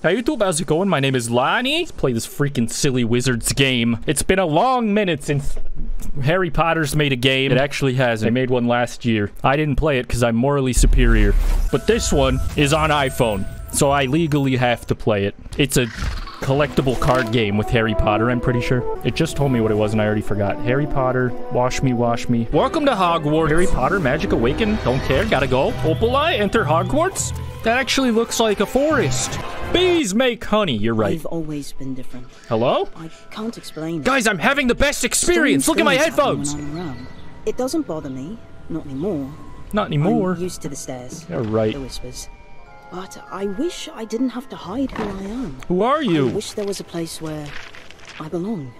Hey YouTube, how's it going? My name is Lonnie. Let's play this freaking silly wizards game. It's been a long minute since Harry Potter's made a game. It actually has. They made one last year. I didn't play it because I'm morally superior. But this one is on iPhone, so I legally have to play it. It's a collectible card game with Harry Potter, I'm pretty sure. It just told me what it was and I already forgot. Harry Potter, wash me, wash me. Welcome to Hogwarts. Harry Potter, Magic Awaken, don't care, gotta go. Opalai, enter Hogwarts. That actually looks like a forest. Bees make honey, you're right. I've always been different. Hello? I can't explain. Guys, I'm having the best experience. Strange Look at my headphones. when I'm around. It doesn't bother me. Not anymore. Not anymore. I'm used to the stares. Yeah, right. The whispers. But I wish I didn't have to hide who I am. Who are you? I wish there was a place where I belong.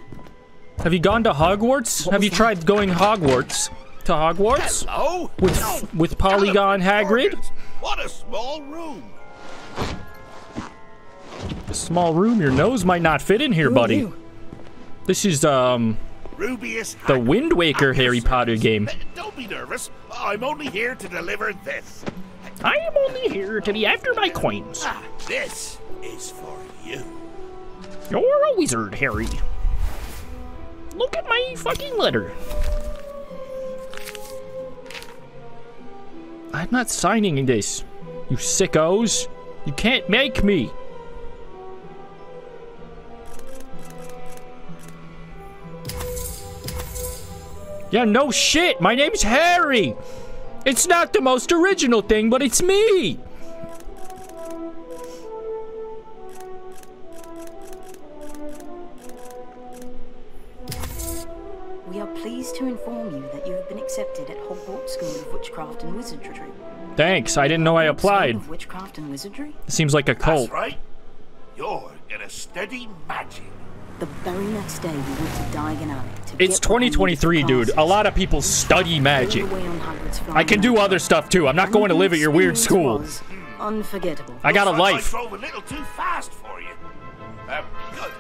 Have you gone to Hogwarts? What Have you that? tried going Hogwarts? To Hogwarts? Hello? With with Polygon Hagrid? What a small room. A small room, your nose might not fit in here, Who buddy. This is um Rubius the Wind Waker Harry Potter game. Don't be nervous. I'm only here to deliver this. I am only here to be after my coins. Ah, this is for you. You're a wizard, Harry. Look at my fucking letter. I'm not signing this, you sickos. You can't make me. Yeah, no shit. My name's Harry. It's not the most original thing, but it's me. Thanks. I didn't know I applied. Of Witchcraft and Wizardry? Seems like a cult. That's right. You're gonna study magic. The very next day, we went to Diagon Alley It's get what I needed 2023, dude. A lot of people study magic. the way on Hagrid's I can do other stuff too. I'm not going to live at your weird school. Unforgettable. I got a Looks life. I drove a little too fast for you. Um, good.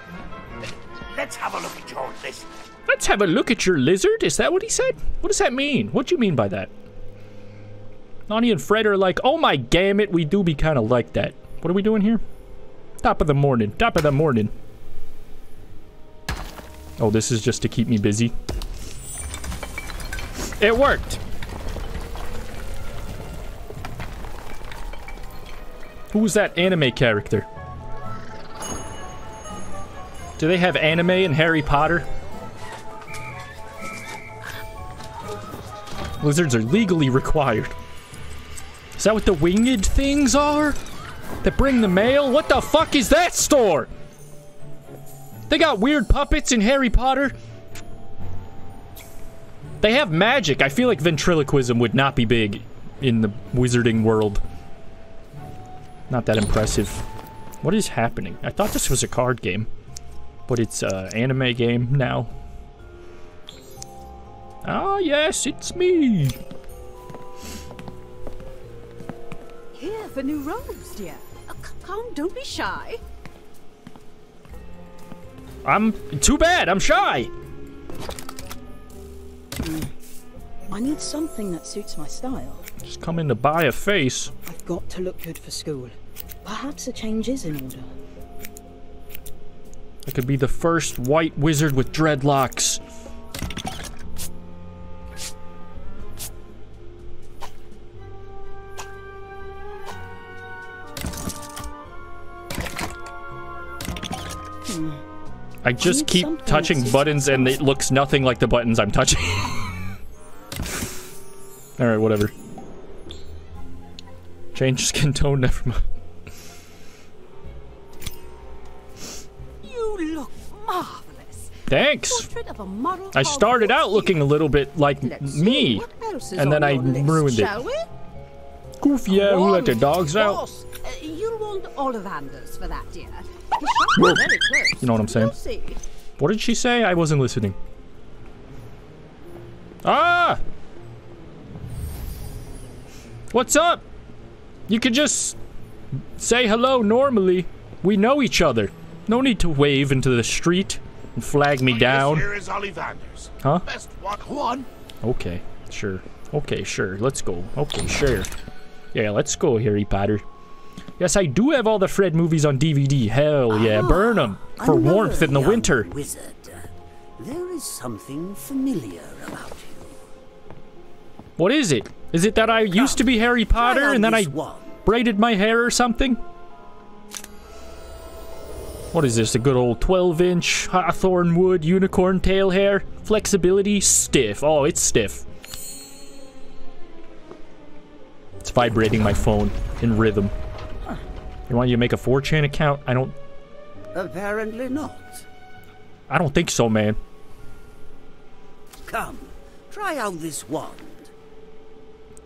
Let's have a look at your list. Let's have a look at your lizard. Is that what he said? What does that mean? What do you mean by that? Nani and Fred are like, oh my damn we do be kind of like that. What are we doing here? Top of the morning. Top of the morning. Oh, this is just to keep me busy. It worked. Who's that anime character? Do they have anime in Harry Potter? Lizards are legally required. Is that what the winged things are? That bring the mail? What the fuck is that store? They got weird puppets in Harry Potter? They have magic. I feel like ventriloquism would not be big in the wizarding world. Not that impressive. What is happening? I thought this was a card game. But it's a anime game now. Ah, yes, it's me. Here for new robes, dear. Oh, come, don't be shy. I'm too bad. I'm shy. Hmm. I need something that suits my style. Just come in to buy a face. I've got to look good for school. Perhaps a change is in order. I could be the first white wizard with dreadlocks. I just need keep touching suits buttons and it looks nothing like the buttons I'm touching. Alright, whatever. Change skin tone, never mind. You look marvelous. Thanks! Of a model I started out looking a little bit like Let's me. what else is and then I your list, ruined it. Goofy, yeah, who let the dogs out? Uh, you'll want Ollivanders for that, dear. The Whoa. shop's very close. You know what I'm saying? What did she say? I wasn't listening. Ah! What's up? You could just say hello normally. We know each other. No need to wave into the street and flag me down. here is Ollivanders. Huh? Best one. Okay, sure. Okay, sure. Let's go. Okay, sure. Yeah, let's go, Harry Potter. Yes, I do have all the Fred movies on DVD. Hell yeah, ah, burn them for warmth in the winter. Wizard. There is something familiar about you. What is it? Is it that I used to be Harry Potter and then I wand. braided my hair or something? What is this? A good old 12 inch hawthorn wood unicorn tail hair? Flexibility? Stiff. Oh, it's stiff. It's vibrating my phone in rhythm. You want you to make a 4chan account? I don't Apparently not. I don't think so, man. Come, try out this wand.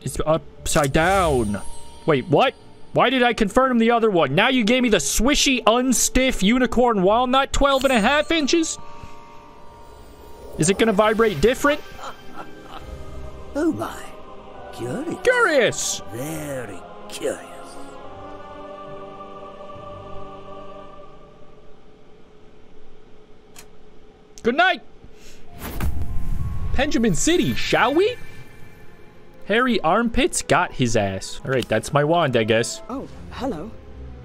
It's upside down. Wait, what? Why did I confirm the other one? Now you gave me the swishy, unstiff unicorn walnut 12 and a half inches? Is it gonna vibrate different? Oh my. Curious. Curious! Very curious. Good night! Benjamin City, shall we? Harry Armpits got his ass. Alright, that's my wand, I guess. Oh, hello.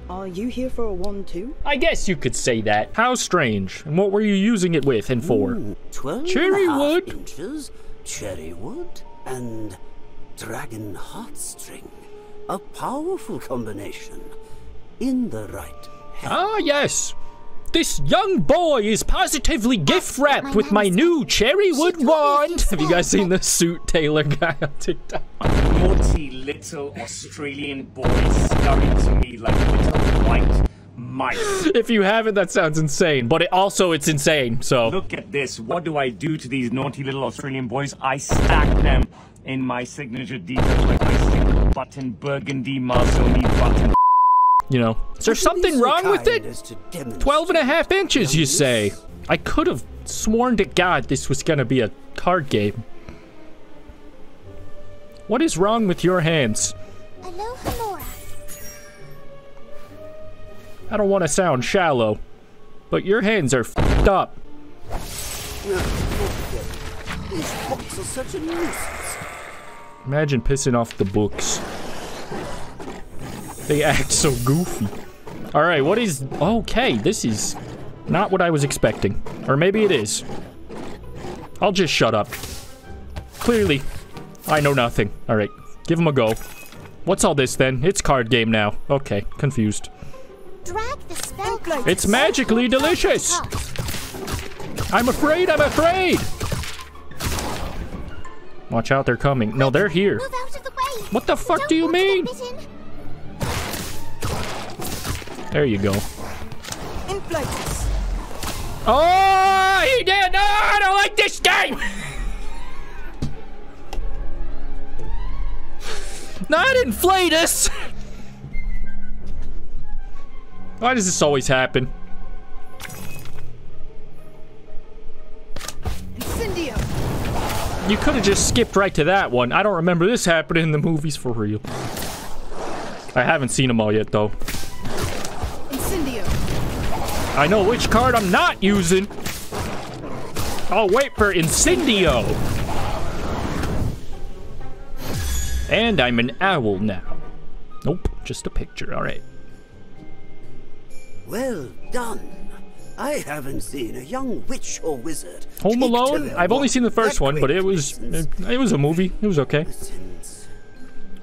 Are you here for a wand too? I guess you could say that. How strange. And what were you using it with and for? Ooh, Twelve Cherry and wood. inches, cherry wood, and dragon heartstring. A powerful combination. In the right hand. Ah, yes. This young boy is positively gift wrapped with my new cherry wood wand. Have you guys seen the suit tailor guy on TikTok? Naughty little Australian boys scurry to me like little white mice. If you haven't, that sounds insane. But it also, it's insane. So Look at this. What do I do to these naughty little Australian boys? I stack them in my signature details like my single button burgundy Marzoni button. You know, is there Would you be something so wrong with it? as to demonstrate 12 and a half inches, you say? I could have sworn to God this was gonna be a card game. What is wrong with your hands? Aloha, Laura. I don't want to sound shallow, but your hands are f***ed up. These books are such a nuisance. Imagine pissing off the books. They act so goofy. Alright, what is... Okay, this is not what I was expecting. Or maybe it is. I'll just shut up. Clearly, I know nothing. Alright, give him a go. What's all this then? It's card game now. Okay, confused. Drag the spell. It's magically delicious! I'm afraid, I'm afraid! Watch out, they're coming. No, they're here. Move out of the. What the fuck Don't do you want to mean? There you go. Inflatus. Oh, he did! No, I don't like this game! Not inflate us! Why does this always happen? Incendio. You could have just skipped right to that one. I don't remember this happening in the movies for real. I haven't seen them all yet, though. I know which card I'm not using. I'll wait for Incendio. And I'm an owl now. Nope, just a picture. All right. Well done. I haven't seen a young witch or wizard. Home Alone. I've only seen the first one, but it was it, it was a movie. It was okay.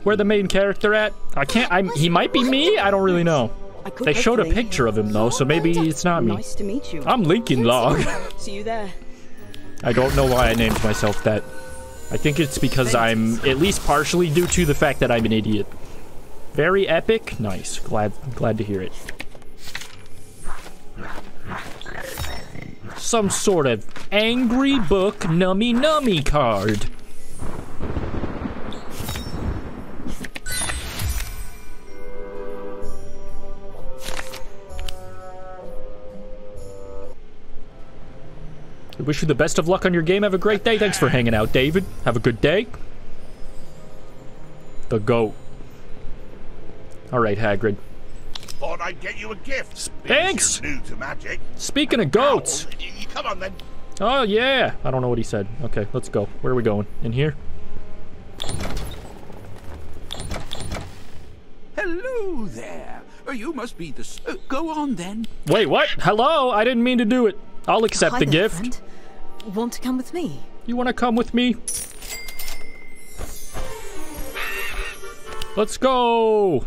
Where the main character at? I can't. I'm. He might be me. I don't really know. They showed a picture of him though, so maybe it's not me. Nice to meet you. I'm Lincoln Log. See you there. I don't know why I named myself that. I think it's because I'm at least partially due to the fact that I'm an idiot. Very epic. Nice. Glad glad to hear it. Some sort of angry book nummy nummy card. I wish you the best of luck on your game. Have a great day. Thanks for hanging out, David. Have a good day. The goat. All right, Hagrid. Thought I'd get you a gift. Thanks. New to magic. Speaking of goats. Oh, y- y- come on then. Oh, yeah. I don't know what he said. Okay, let's go. Where are we going? In here? Hello there. Uh, You must be the. Uh, go on then. Wait, what? Hello? I didn't mean to do it. I'll accept Hi the there, gift. friend. Want to come with me? You want to come with me? Let's go.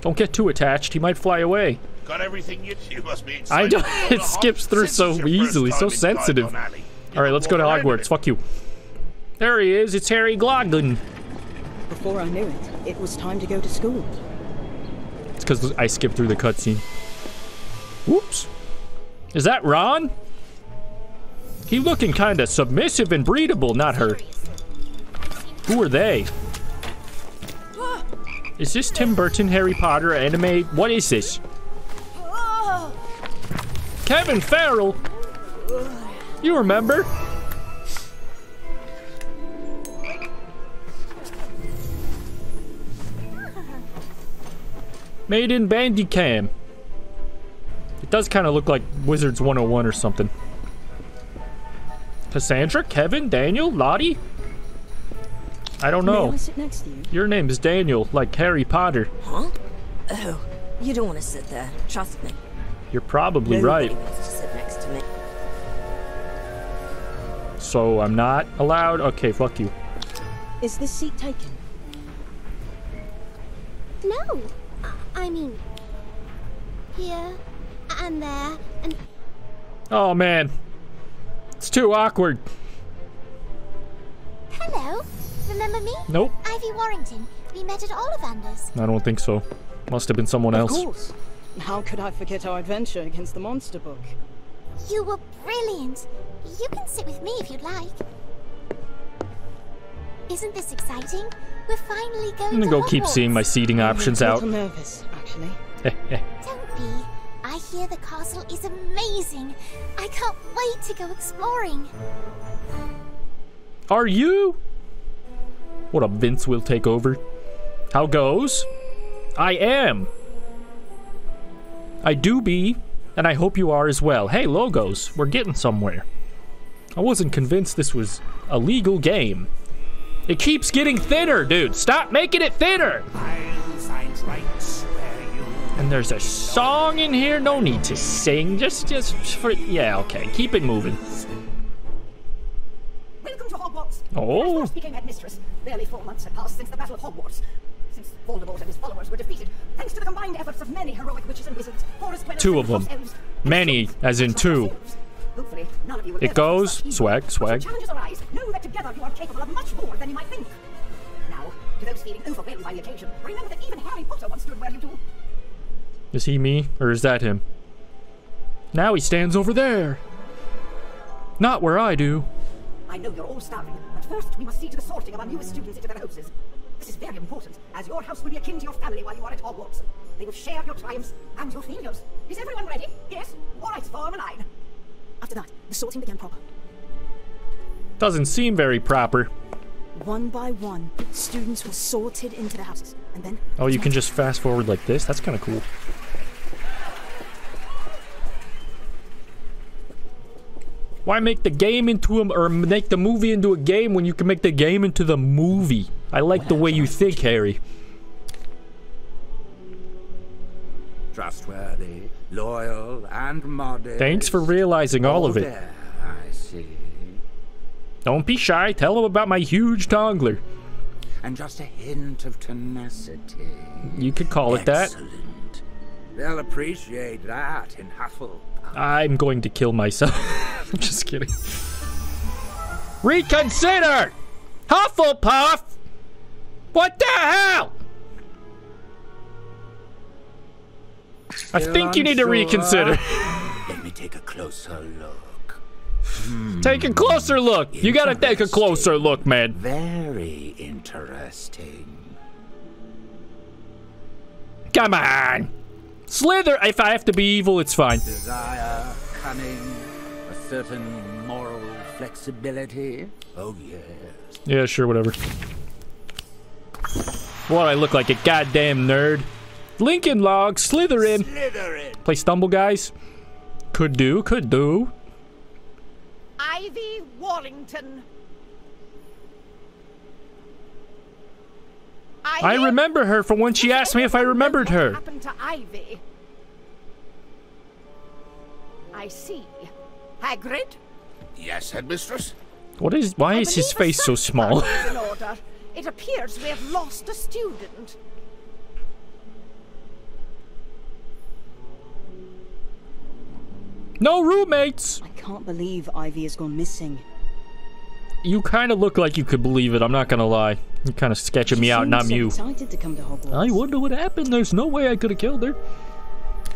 Don't get too attached. He might fly away. Got everything you you must be I don't. It skips through so it's your first easily, so sensitive. Diagon Alley. You All right, let's go to walk right in Hogwarts. Fuck you. There he is. It's Harry Glogden. Before I knew it, it was time to go to school. It's because I skipped through the cutscene. Whoops. Is that Ron? He looking kind of submissive and breedable, not her. Who are they? Is this Tim Burton Harry Potter anime? What is this? Kevin Farrell? You remember? Made in Bandicam. It does kind of look like Wizards 101 or something. Cassandra? Kevin? Daniel? Lottie? I don't know. I sit next to you? Your name is Daniel, like Harry Potter. Huh? Oh, you don't want to sit there. Trust me. You're probably Nobody right. wants to sit next to me. So I'm not allowed? Okay, fuck you. Is this seat taken? No. I- I mean, here and there and Oh man. It's too awkward. hello. Remember me? Nope. Ivy Warrington. We met at Ollivander's. I don't think so. Must have been someone Of else. course. How could I forget our adventure against the monster book? You were brilliant. You can sit with me if you'd like. Isn't this exciting? We're finally going I'm gonna to go keep seeing my seating options I'm a out. little nervous, actually. Don't be. I hear the castle is amazing. I can't wait to go exploring. Are you? What a Vince will take over. How goes? I am. I do be, and I hope you are as well. Hey, logos, we're getting somewhere. I wasn't convinced this was a legal game. It keeps getting thinner, dude. Stop making it thinner. I'll find rights where you And there's a song in here. No need to sing. Just, just for yeah. Okay, keep it moving. Welcome to Hogwarts. Oh. Speaking headmistress, barely four months had passed since the Battle of Hogwarts. Since Voldemort and his followers were defeated, thanks to the combined efforts of many heroic witches and wizards, Two of them. elves, Many, as in two. Hopefully, none of you will It goes. Swag, swag. Challenges arise, know that together you are capable of much more than you might think. Now, to those feeling overwhelmed by the occasion, remember that even Harry Potter once stood where you do. Is he me, or is that him? Now he stands over there. Not where I do. I know you're all starving, but first we must see to the sorting of our newest students into their houses. This is very important, as your house will be akin to your family while you are at Hogwarts. They will share your triumphs and your failures. Is everyone ready? Yes? All right, form a line. After that, the sorting began proper. Doesn't seem very proper. One by one, students were sorted into the houses, and then Oh, you can just fast forward like this? That's kind of cool. Why make the game into a, or make the movie into a game when you can make the game into the movie? I like the way you think, Harry. Trustworthy, loyal, and modest. Thanks for realizing all of it. there, I see. Don't be shy. Tell them about my huge tongler. And just a hint of tenacity. You could call it that. Excellent. They'll appreciate that in Hufflepuff. I'm going to kill myself. I'm just kidding. Reconsider! Hufflepuff! What the hell? I think you need to reconsider. Let me take a closer look. Take a closer look. You gotta take a closer look, man. Very interesting. Come on. Slither. If I have to be evil, it's fine. Desire, cunning, a certain moral flexibility. Oh, yes. Yeah, sure, whatever. What, I look like a goddamn nerd? Lincoln Log, Slytherin. Slytherin. Play Stumble Guys? Could do, could do. Ivy Warrington. I remember her from when she asked me if I remembered her. What happened to Ivy? I see. Hagrid? Yes, headmistress? What is? Why is his face so small? Is in order. It appears we have lost a student. no roommates. I can't believe Ivy has gone missing. You kind of look like you could believe it. I'm not gonna lie. You're kind of sketching me out, and I'm so you. excited to come to Hogwarts. I wonder what happened. There's no way I could have killed her.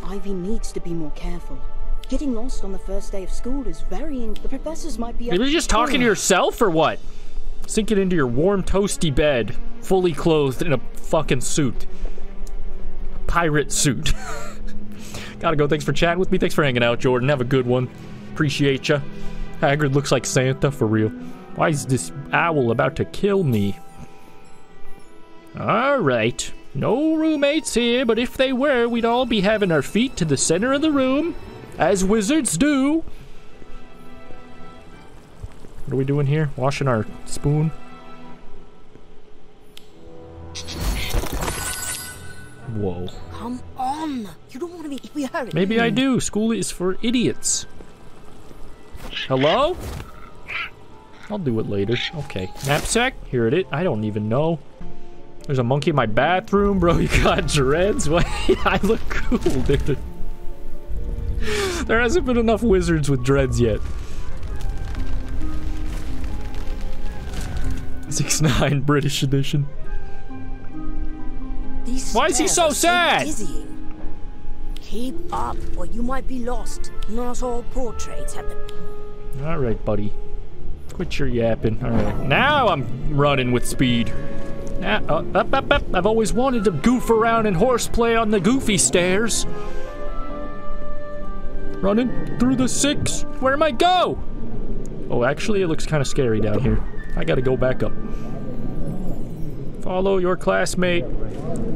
Ivy needs to be more careful. Getting lost on the first day of school is very. In- the professors might be. Are you just talking to yourself or what? Sinking into your warm, toasty bed, fully clothed in a fucking suit. Pirate suit. Gotta go. Thanks for chatting with me. Thanks for hanging out, Jordan. Have a good one. Appreciate ya. Hagrid looks like Santa for real. Why is this owl about to kill me? Alright. No roommates here, but if they were, we'd all be having our feet to the center of the room, as wizards do. What are we doing here? Washing our spoon? Whoa. Come on. You don't want to be. We hurry. Maybe I do. School is for idiots. Hello? I'll do it later. Okay. Knapsack? Here it is. I don't even know. There's a monkey in my bathroom, bro. You got dreads? What? I look cool, dude. There hasn't been enough wizards with dreads yet. Six nine British edition. These Why is he so sad? dizzying. Keep up, or you might be lost. Not all portraits have the. All right, buddy. Quit your yapping. All right. Now I'm running with speed. Now, uh, up, up, up. I've always wanted to goof around and horseplay on the goofy stairs. Running through the six. Where am I go? Oh, actually, it looks kind of scary down here. I gotta go back up. Follow your classmate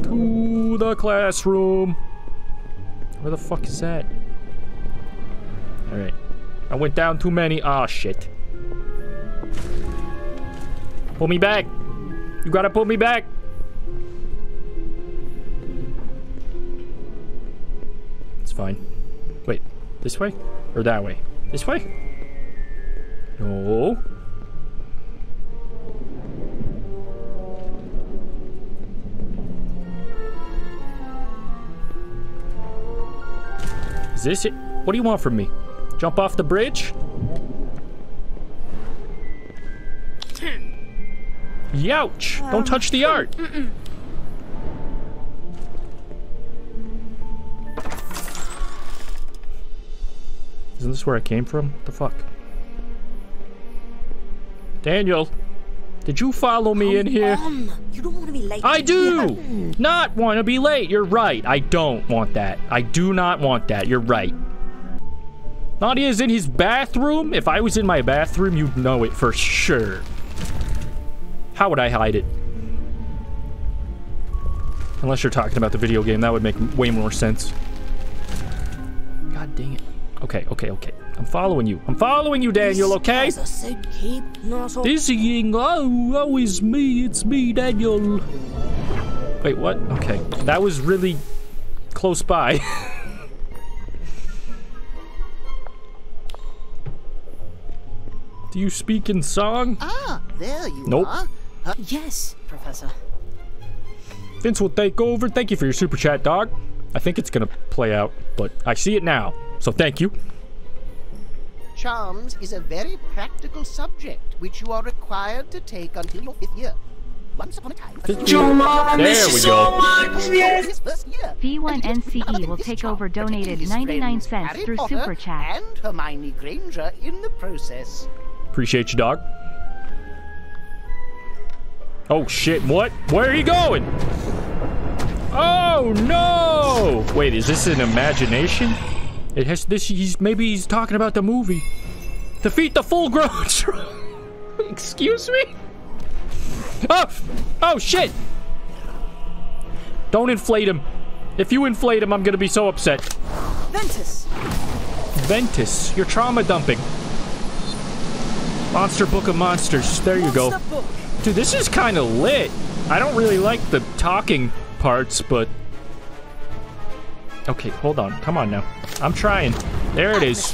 to the classroom. Where the fuck is that? All right. I went down too many. Ah, shit. Pull me back. You gotta pull me back. It's fine. Wait, this way? Or that way? This way? No. Is this it? What do you want from me? Jump off the bridge? Youch! Don't touch the art! Isn't this where I came from? What the fuck? Daniel! Did you follow me in here? On. You don't want to be late. I do! Yeah. Not want to be late. You're right. I don't want that. I do not want that. You're right. Nadia's in his bathroom. If I was in my bathroom, you'd know it for sure. How would I hide it? Unless you're talking about the video game, that would make way more sense. God dang it. Okay, okay, okay. I'm following you. I'm following you, Daniel, okay? As I said, keep not all. Dizzying. Oh, oh, it's me. It's me, Daniel. Wait, what? Okay. That was really close by. Do you speak in song? Ah, there you Nope. are. Yes, Professor. Vince will take over. Thank you for your super chat, dog. I think it's gonna play out, but I see it now. So thank you. Charms is a very practical subject which you are required to take until your fifth year. Once upon a time, a Fifth student- year. There we go. His first year. V1NCE will take over donated 99 cents Harry through Potter Super Chat. And Hermione Granger in the process. Appreciate you, dog. Oh shit, what? Where are you going? Oh no! Wait, is this an imagination? It has this he's maybe he's talking about the movie. Defeat the full grown Excuse me? Oh! Oh shit! Don't inflate him. If you inflate him, I'm gonna be so upset. Ventus! Ventus, you're trauma dumping. Monster Book of Monsters. There you go. Dude, this is kind of lit. I don't really like the talking parts, but... Okay, hold on. Come on now. I'm trying. There it is.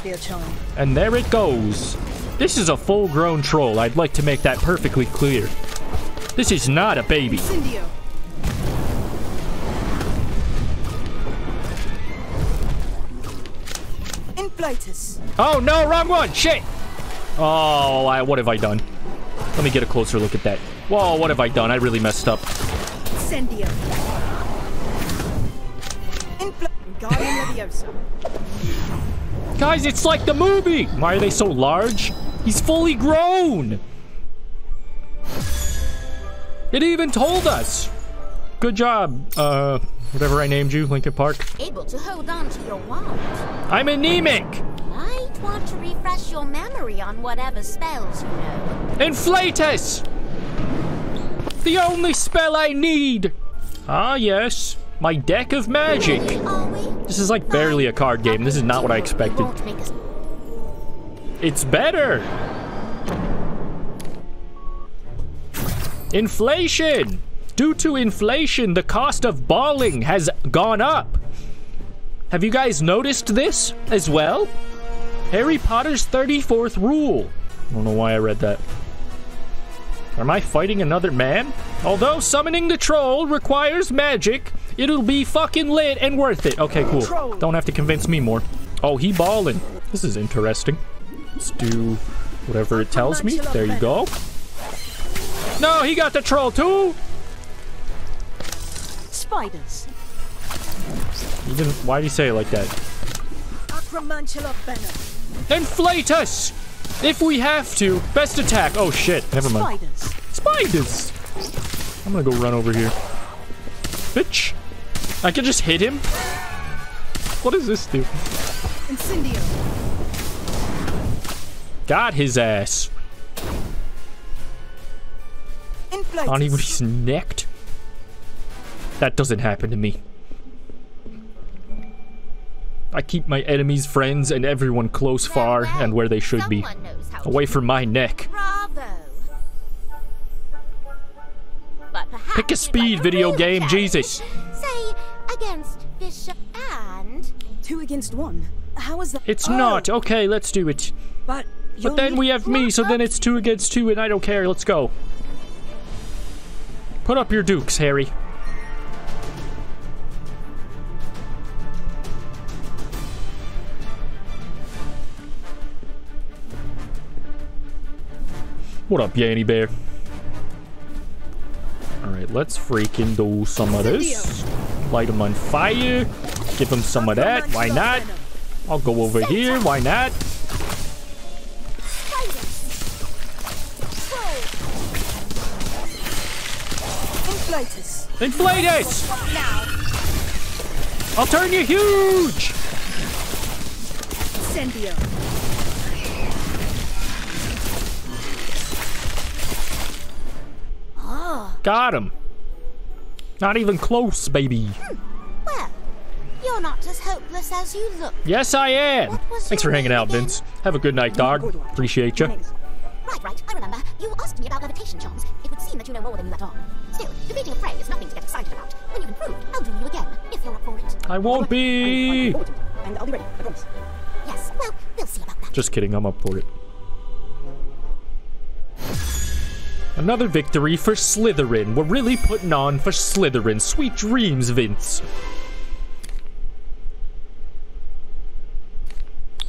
And there it goes. This is a full-grown troll. I'd like to make that perfectly clear. This is not a baby. Oh, no, wrong one. Shit. Oh, I, what have I done? Let me get a closer look at that. Whoa, what have I done? I really messed up. Incendio. Infl- Wingardium Leviosa. Guys, it's like the movie. Why are they so large? He's fully grown. It even told us. Good job, uh, whatever I named you, Lincoln Park. Able to hold on to your wand. I'm anemic. Want to refresh your memory on whatever spells you know. Inflatus! The only spell I need! Ah, yes. My deck of magic. This is like barely a card game. This is not what I expected. Won't make us It's better! Inflation! Due to inflation, the cost of balling has gone up. Have you guys noticed this as well? Harry Potter's 34th rule. I don't know why I read that. Am I fighting another man? Although summoning the troll requires magic, it'll be fucking lit and worth it. Okay, cool. Don't have to convince me more. Oh, he balling. This is interesting. Let's do whatever it tells me. There you go. No, he got the troll too. Spiders. He didn't. Why did he say it like that? Inflate us! If we have to. Best attack. Oh shit. Never mind. Spiders. Spiders! I'm gonna go run over here. Bitch. I can just hit him? What does this do? Incendio. Got his ass. Inflatus. On even he's necked. That doesn't happen to me. I keep my enemies friends and everyone close, far, and where they should be. Someone knows how Away from my neck. Bravo. But Pick a speed, like video real game, challenge. Jesus. Say against Bishop and Two against one. How is that? It's Oh, not. Okay, let's do it. But But then we have me, more so then it's two against two, and I don't care. Let's go. Put up your dukes, Harry. What up, Yanny Bear? Alright, let's freaking do some of this. Light him on fire. Give him some of that. Why not? I'll go over here. Why not? Inflatus. Inflate it! I'll turn you huge! Incendio. Got him. Not even close, baby. well, you're not as hopeless as you look. Yes, I am. Thanks for hanging out, again? Vince. Have a good night, dog. Appreciate you. Right, right, I remember. You asked me about levitation charms. It would seem that you know more than you let on. Still, defeating a prey is nothing to get excited about. When you've improved, I'll do you again, if you're up for it. I won't be. And I'll be ready. I promise. Yes, well, we'll see about that. Just kidding, I'm up for it. Another victory for Slytherin. We're really putting on for Slytherin. Sweet dreams, Vince.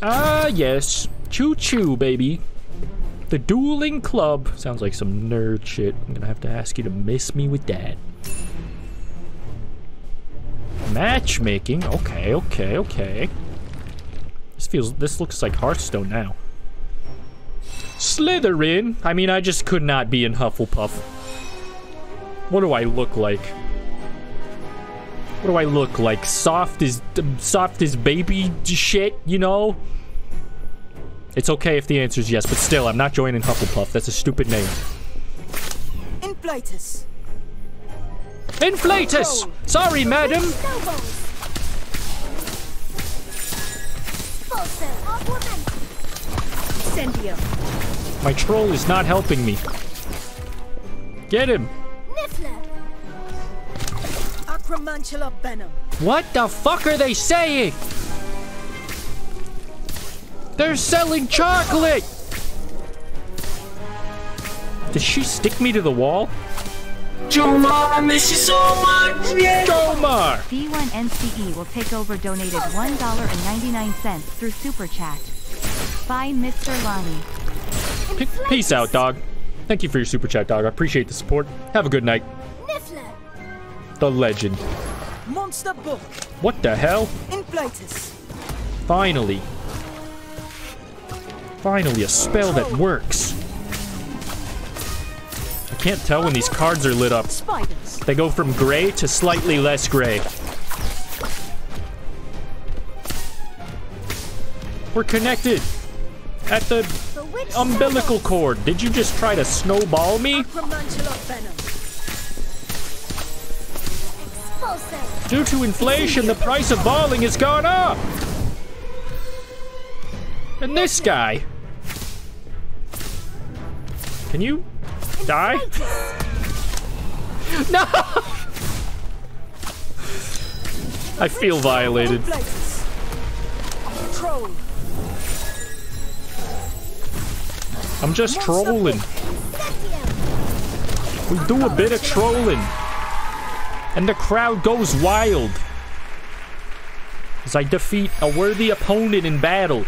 Ah, yes. Choo choo, baby. The Dueling Club. Sounds like some nerd shit. I'm gonna have to ask you to miss me with that. Matchmaking. Okay, okay, okay. This feels. This looks like Hearthstone now. Slytherin. I mean, I just could not be in Hufflepuff. What do I look like? What do I look like? Soft as soft as baby shit, you know? It's okay if the answer is yes, but still, I'm not joining Hufflepuff. That's a stupid name. Inflatus. Inflatus! Sorry, madam. Incendio. My troll is not helping me. Get him. Niffler! Acromantula venom. What the fuck are they saying? They're selling chocolate! Did she stick me to the wall? Jomar, I miss you so much! Yeah. Jomar! D1NCE E will take over donated $1.99 through Super Chat. By Mr. Lonnie. P peace out, dog. Thank you for your super chat, dog. I appreciate the support. Have a good night. Niffler. The legend. Monster book. What the hell? Inflatus. Finally. Finally, a spell that works. I can't tell when these cards are lit up. Spiders. They go from gray to slightly less gray. We're connected. At the umbilical cord. Did you just try to snowball me? Due to inflation, the price of balling has gone up. And this guy. Can you die? No! I feel violated. I'm just trolling. We do a bit of trolling. And the crowd goes wild. As I defeat a worthy opponent in battle.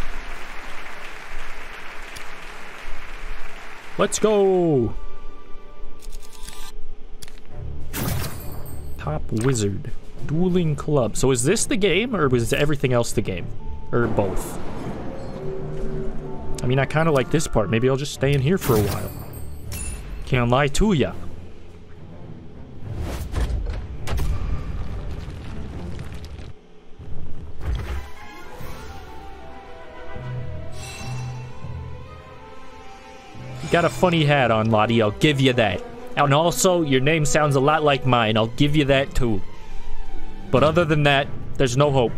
Let's go. Top Wizard. Dueling Club. So is this the game, or was everything else the game? Or both? I mean, I kind of like this part. Maybe I'll just stay in here for a while. Can't lie to ya. You got a funny hat on, Lottie. I'll give you that. And also, your name sounds a lot like mine. I'll give you that too. But other than that, there's no hope.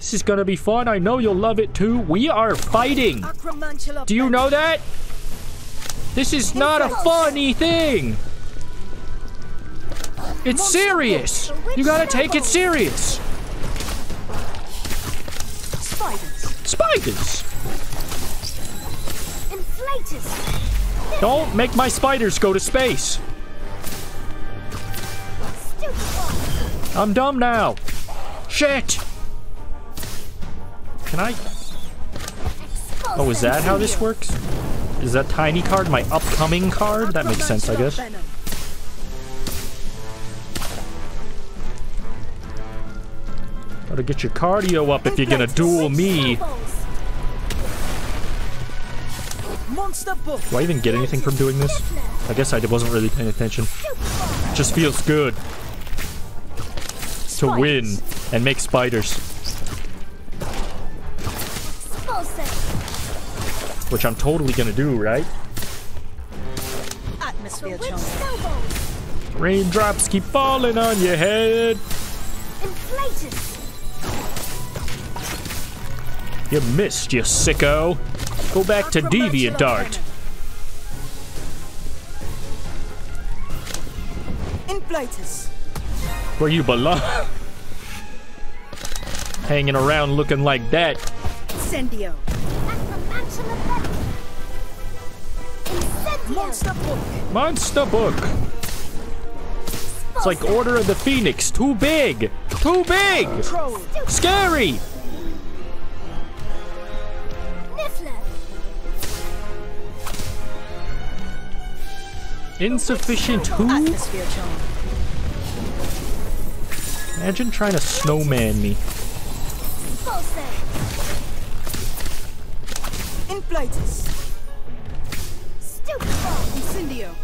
This is gonna be fun. I know you'll love it too. We are fighting. Do you know that? This is not a funny thing. It's serious. You gotta take it serious. Spiders. Spiders. Don't make my spiders go to space. I'm dumb now. Shit. Can I? Oh, is that how this works? Is that tiny card my upcoming card? That makes sense, I guess. Gotta get your cardio up if you're gonna duel me. Do I even get anything from doing this? I guess I wasn't really paying attention. Just feels good to win and make spiders, which I'm totally gonna do, right? Atmosphere Raindrops keep falling on your head. Inflatus. You missed, you sicko. Go back to DeviantArt. Inflatus. Where you belong. Hanging around looking like that. Incendio. Acromantula venom. Incendio. Monster book. Monster Book. It's like Order of the Phoenix. Too big. Too big. Troll. Scary. Insufficient who? Imagine trying to snowman me. Expulso. Inflatus. Stupefy. Incendio.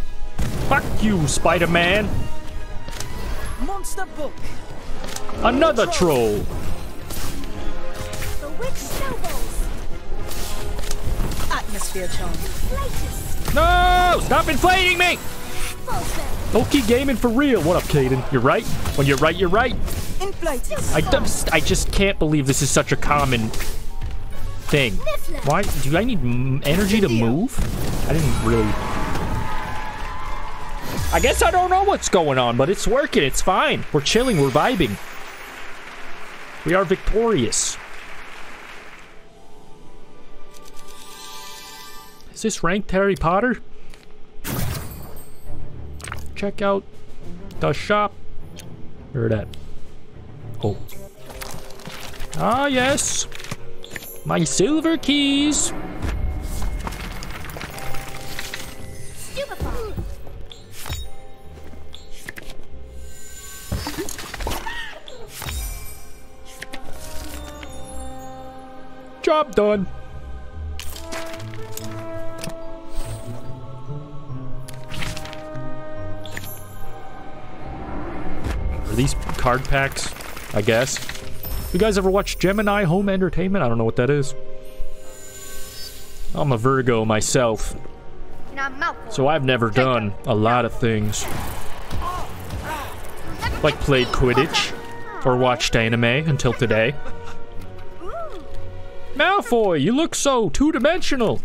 Fuck you, Spider-Man. Monster book. Another troll. Bewitched snowballs. Atmosphere charm. No! Stop inflating me! Don't keep gaming for real. What up, Caden? You're right. When you're right, you're right. I just, I just can't believe this is such a common thing. Why? Do I need energy to move? I didn't really. I guess I don't know what's going on, but it's working. It's fine. We're chilling. We're vibing. We are victorious. Is this ranked Harry Potter? Check out the shop. Where that? Oh. Ah, yes. My silver keys. Job done. Are these card packs? I guess. You guys ever watch Gemini Home Entertainment? I don't know what that is. I'm a Virgo myself. So I've never done a lot of things. Like played Quidditch or watched anime until today. Malfoy, you look so two-dimensional.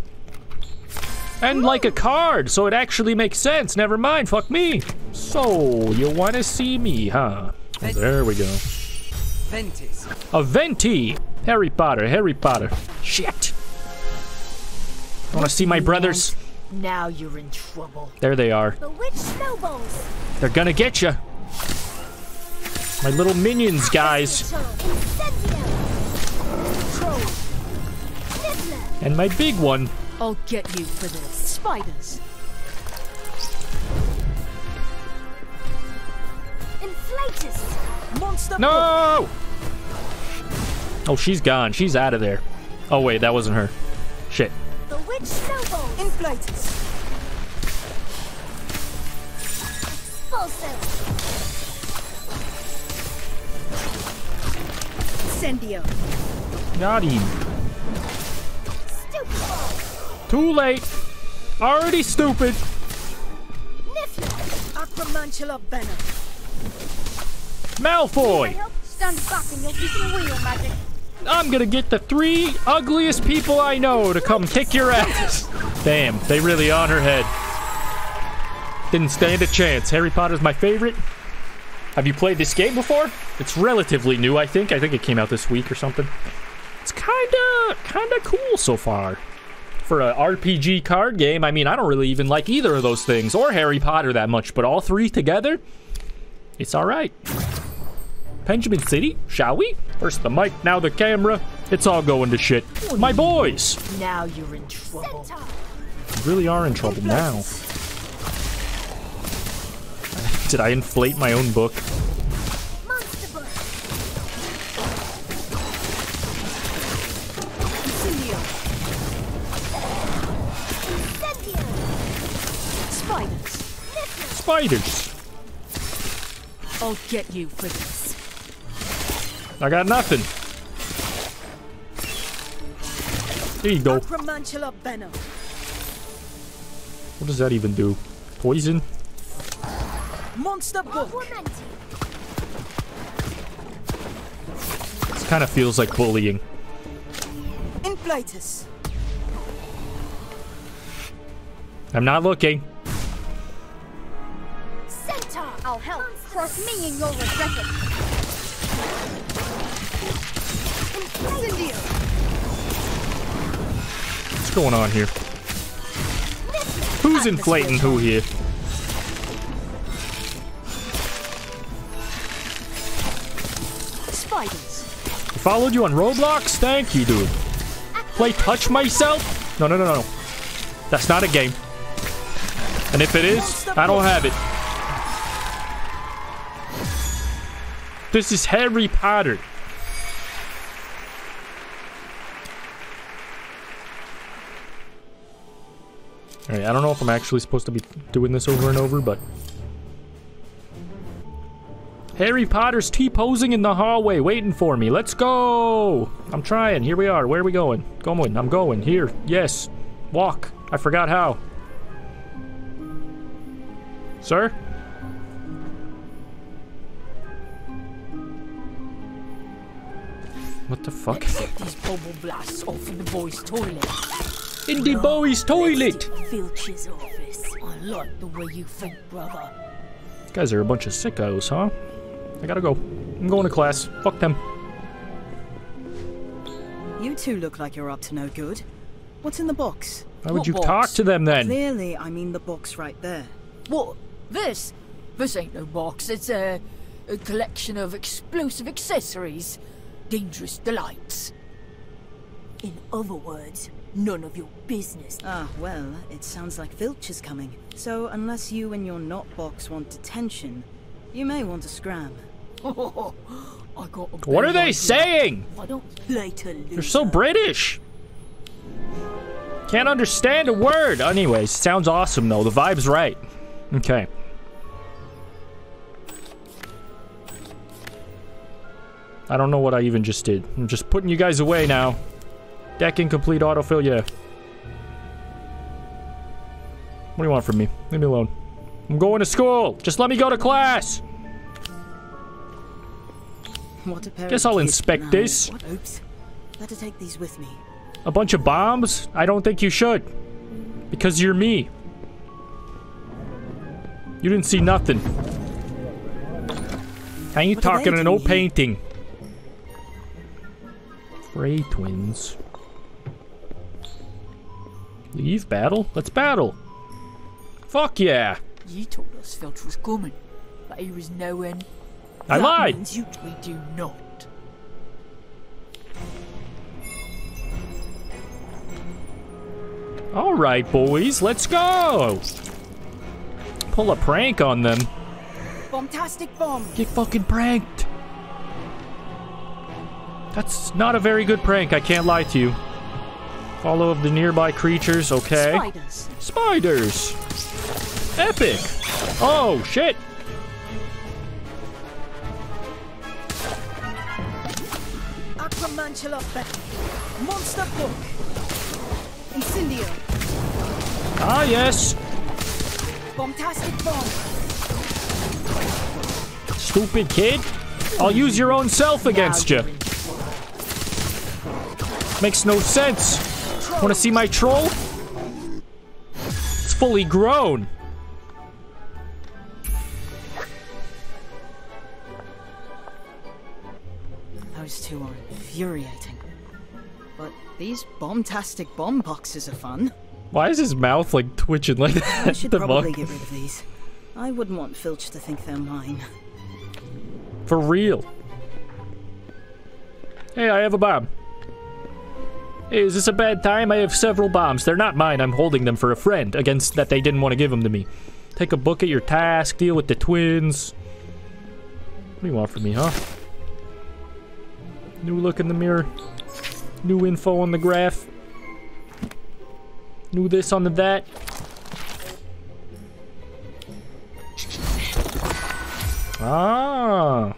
And like a card, so it actually makes sense. Never mind, fuck me. So, you want to see me, huh? There we go. Ventis. A venti. Harry Potter, Harry Potter. Shit. I want to see my brothers. Now you're in trouble. There they are. The witch snowballs. They're gonna get you. My little minions, guys. And my big one. I'll get you for this. Spiders. Inflatus. Monster. No! Oh, she's gone. She's out of there. Oh, wait, that wasn't her. Shit. The witch snowballs. Inflatus. Expulso. Incendio. Got him. Too late. Already stupid. Niffler. Acromantula venom. Malfoy. Stand back and you'll see some real magic. I'm gonna get the three ugliest people I know to come kick your ass. Damn, they really on her head. Didn't stand a chance. Harry Potter's my favorite. Have you played this game before? It's relatively new, I think. I think it came out this week or something. It's kinda, kinda cool so far. For a RPG card game, I mean, I don't really even like either of those things, or Harry Potter that much, but all three together, it's alright. Benjamin City, shall we? First the mic, now the camera. It's all going to shit. My boys! Now you're in trouble. You really are in trouble now. Did I inflate my own book? I'll get you for this. I got nothing. There you go. What does that even do? Poison? Monster book. This kind of feels like bullying. Inflatus. I'm not looking. I'll help. Cross me and you'll regret it. Incendio. What's going on here? Who's inflating who here? Spiders. I followed you on Roblox? Thank you, dude. Play Touch Myself? No, no, no, no. That's not a game. And if it is, I don't have it. This is Harry Potter. Alright, I don't know if I'm actually supposed to be doing this over and over, but... Harry Potter's T-posing in the hallway, waiting for me. Let's go! I'm trying. Here we are. Where are we going? Going. I'm going. Here. Yes. Walk. I forgot how. Sir? What the fuck? Get these bubble blasts off in the boys' toilet. In the boys' toilet! Filch's office. I like the way you think, brother. guys are a bunch of sickos, huh? I gotta go. I'm going to class. Fuck them. You two look like you're up to no good. What's in the box? Why would you talk to them then? Clearly, I mean the box right there. What? This? This ain't no box. It's a, a collection of explosive accessories. Dangerous delights. In other words, none of your business. Ah, well, it sounds like Filch is coming. So, unless you and your not box want detention, you may want to scram. I got a What are they idea. saying? Why don't play to? They're so British. Can't understand a word. Anyways, sounds awesome though. The vibe's right. Okay. I don't know what I even just did. I'm just putting you guys away now. Deck incomplete autofill, yeah. What do you want from me? Leave me alone. I'm going to school. Just let me go to class. What a pair Guess I'll inspect now. this. What? Oops. Better take these with me. A bunch of bombs? I don't think you should. Because you're me. You didn't see nothing. How you What talking an old here? painting? Frey twins. Leave battle? Let's battle. Fuck yeah. You told us Filch was coming, but he was nowhere. I That lied. means you we do not. All right, boys, let's go. Pull a prank on them. Bombastic bomb! Get fucking pranked. That's not a very good prank, I can't lie to you. Follow of the nearby creatures, okay. Spiders. Spiders. Epic. Oh, shit. Monster book! Incendio! Ah, yes. Bombastic bomb! Stupid kid. I'll use your own self against you. Makes no sense. Want to see my troll? It's fully grown. Those two are infuriating. But these bombastic bomb boxes are fun. Why is his mouth like twitching like that? I should the probably get rid of these. I wouldn't want Filch to think they're mine. For real. Hey, I have a bomb. Is this a bad time? I have several bombs. They're not mine. I'm holding them for a friend against that they didn't want to give them to me. Take a book at your task. Deal with the twins. What do you want from me, huh? New look in the mirror. New info on the graph. New this on the that. Ah.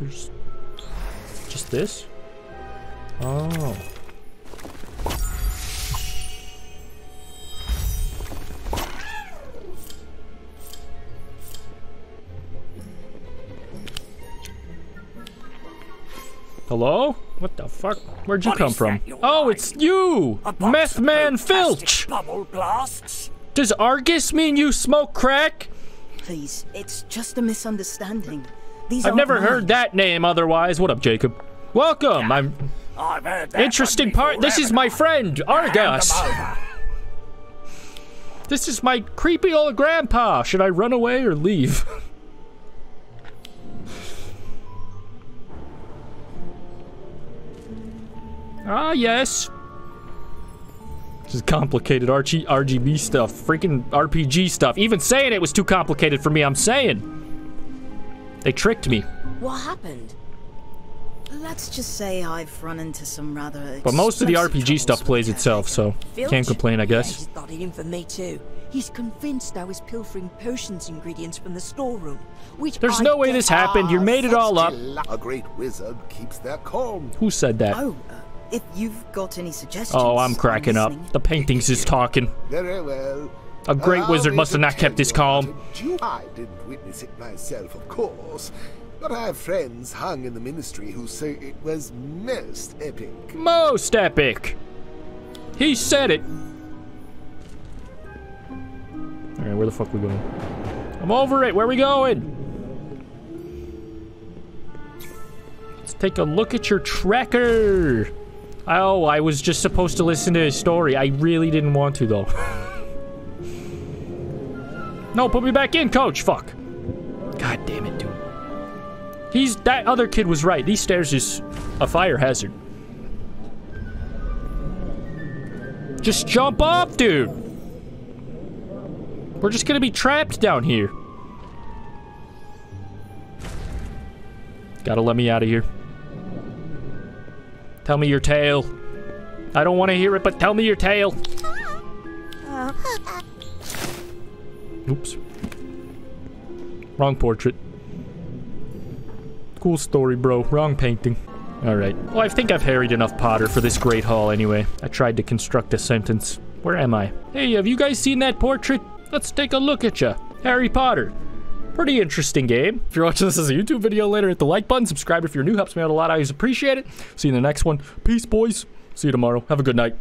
There's just this? Oh. Hello? What the fuck? Where'd you What come from? that, you Oh, it's you! Meth Man Filch! Bubble blasts? Does Argus mean you smoke crack? Please, it's just a misunderstanding. These I've never mine. heard that name otherwise. What up, Jacob? Welcome. I'm I've heard that interesting part. This is my friend Argus. Hand 'em over. This is my creepy old grandpa. Should I run away or leave? ah, yes. This is complicated RG RGB stuff. Freaking RPG stuff. Even saying it was too complicated for me, I'm saying. They tricked me. What happened? Let's just say I've run into some rather. But most of the RPG stuff plays the itself, so Filch? can't complain, I Yeah, guess. he's got it in for me too. He's convinced I was pilfering potions ingredients from the storeroom. Which There's I no way this happened. You made it all up. A great wizard keeps their calm. Who said that? Oh, uh, if you've got any suggestions. Oh, I'm cracking up. The paintings is talking. Very well. A great Allow wizard must have not kept his calm. I didn't witness it myself, of course. But I have friends hung in the ministry who say it was most epic. Most epic. He said it. Alright, where the fuck we going? I'm over it. Where we going? Let's take a look at your tracker. Oh, I was just supposed to listen to his story. I really didn't want to, though. no, put me back in, coach. Fuck. God damn it, dude. He's... That other kid was right. These stairs is a fire hazard. Just jump up, dude. We're just gonna be trapped down here. Gotta let me out of here. Tell me your tale. I don't want to hear it, but tell me your tale. Oops. Wrong portrait. Cool story, bro. Wrong painting. Alright. Well, I think I've harried enough Potter for this great haul anyway. I tried to construct a sentence. Where am I? Hey, have you guys seen that portrait? Let's take a look at ya. Harry Potter. Pretty interesting game. If you're watching this as a YouTube video later, hit the like button. Subscribe if you're new. Helps me out a lot. I always appreciate it. See you in the next one. Peace, boys. See you tomorrow. Have a good night.